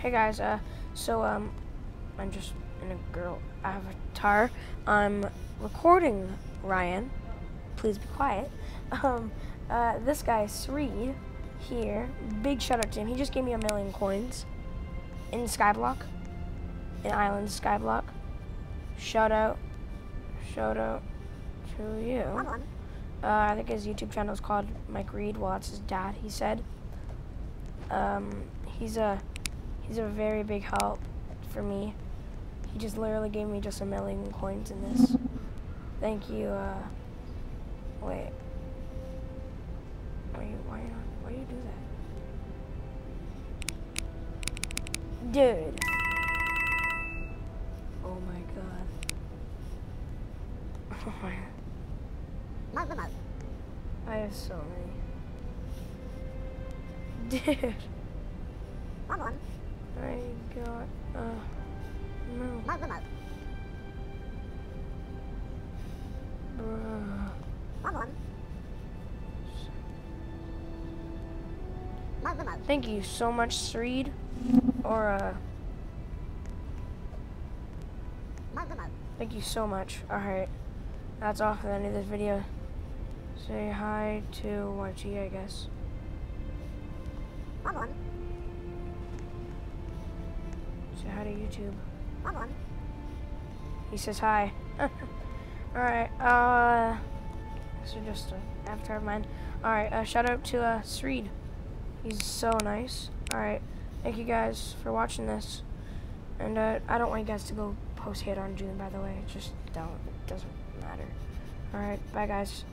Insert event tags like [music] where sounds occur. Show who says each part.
Speaker 1: Hey guys, uh, so um, I'm just in a girl avatar. I'm recording Ryan. Please be quiet. Um, uh, this guy Sreed here. Big shout out to him. He just gave me a million coins in Skyblock, in Island Skyblock. Shout out, shout out to you. Uh, I think his YouTube channel is called Mike Reed. Well, that's his dad. He said. Um, he's a he's a very big help for me. He just literally gave me just a million coins in this. Thank you. Uh, wait. Why you why you why you do that? Dude. Oh my god. [laughs] Oh my. I have so many. [laughs] Dude. Come got Thank you so much, Sreed. Or uh Thank you so much. Alright. That's all for the end of this video. Say hi to YG, I guess. Say hi to YouTube. He says hi. [laughs] Alright, uh, this is just an avatar of mine. Alright, uh, shout out to uh, Sreed. He's so nice. Alright, thank you guys for watching this. And uh, I don't want you guys to go post hate on June, by the way. Just don't. It doesn't matter. Alright, bye guys.